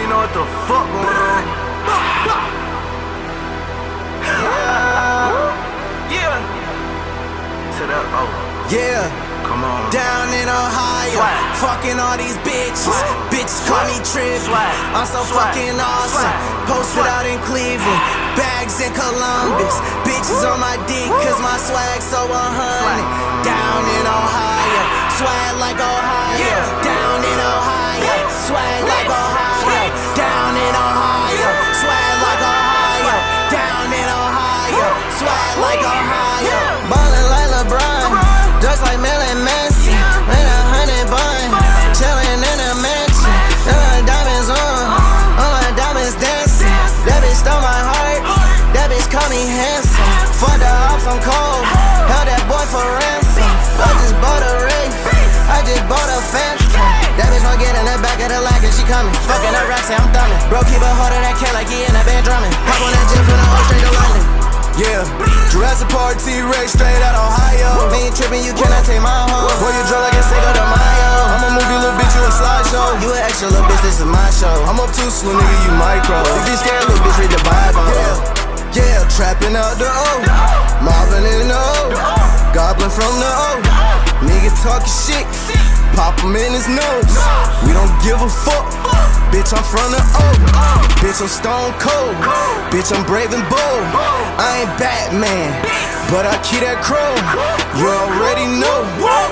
you know what the fuck going on. yeah. To oh. Yeah. Come on. Down in Ohio, Swag. fucking all these bitches. Swag. Bitches call me. Trip. I'm so Swag. fucking awesome. Posted out in Cleveland, bags in Columbus. Bitches on my dick, cause my swag so 100. Swag. Down in Ohio, swag like Ohio. Me handsome. For the ops, I'm cold, held that boy for ransom. I just bought a Wraith, I just bought a phantom. That bitch won't get in the back of the lag and she coming. Fucking up say I'm thumbing. Bro, keep a hold of that cat like he in a band drumming. Hop on that jet from the old straight to London. Yeah, Jurassic Park T-Rex straight out Ohio. Me ain't tripping, you cannot take my home. Boy, you drunk like a Cinco de Mayo. I'ma move you little bitch, you a slideshow. You an extra little bitch, this is my show. I'm up too slow, nigga, you micro. If you scared, little trapping out the O. Marvin in the O. Goblin from the O. Nigga talking shit. Pop him in his nose. We don't give a fuck. Bitch, I'm from the O. Bitch, I'm stone cold. Bitch, I'm brave and bold. I ain't Batman, but I keep that crow. You already know.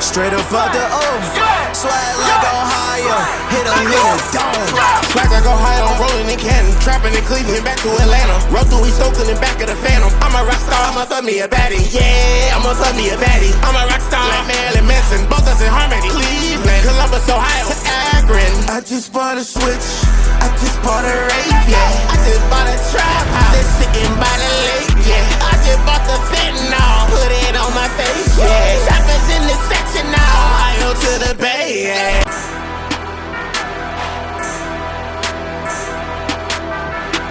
Straight up out the O. Swag like Ohio. Hit a nigga dome. Swag like Ohio, I'm rolling in Canton. Trapping in Cleveland, back to Atlanta. Roll through East Oakland and back of the Phantom. I'm a rock star, I'ma fuck me a baddie. Yeah, I'ma fuck me a baddie. I'm a rock star like Marilyn Manson. Both us in harmony. Cleveland, Columbus, Ohio Akron. I just bought a switch. I just bought a Wraith, Uh,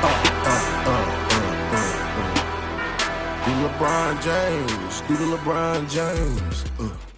uh, uh, the Bay, yeah. Do LeBron James, do the LeBron James. Uh.